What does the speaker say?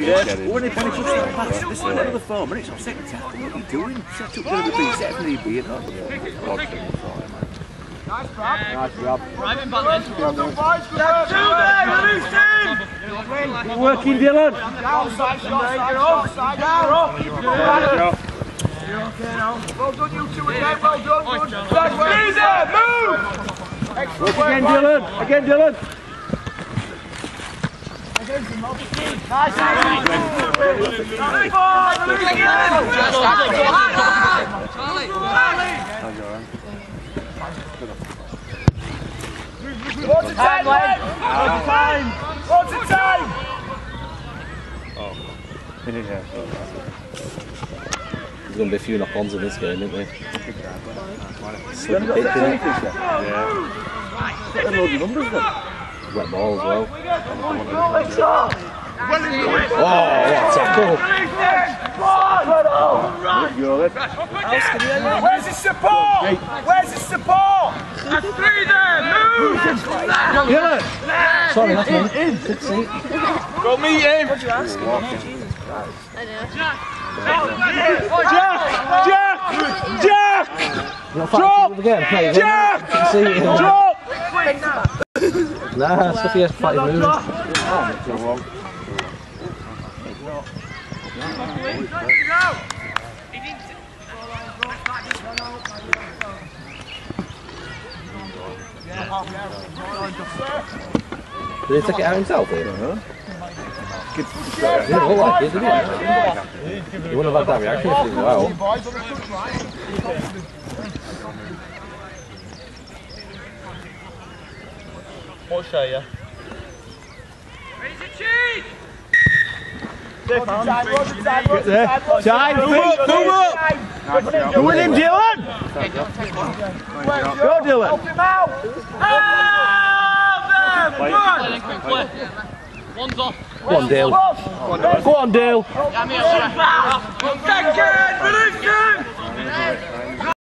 Yeah, but when they when they push that pass, this is another form, and it's off second tackle. What are you doing? Set up the beat, set up the beat, you know. Working, Dylan. Work. Again, Dylan. Again, Dylan. Wat the time, wat What's the time? Oh. yeah. There's gonna be a few knock-ons in this game, isn't? Slim Wet ball as well. Oh, what a tackle! You're there. Where's the support? Where's the support? Dylan. Sorry, that's me. Good seat. Go meet him. Jack! Jack! Jack! You're not fighting with again. No, you're Jack! Good seat. Drop! Nah, it's the first party moving. Did he take it out himself here? Huh? Good. Yeah, like it, he? Wouldn't have had that reaction if he. Well. What show you? There. Time. Move up, move up. Go with him, Dylan. Go, Dylan. Help him out! One's off. Go on, Dale. Go on, Dale. Yeah, me, I'm Second! Release it!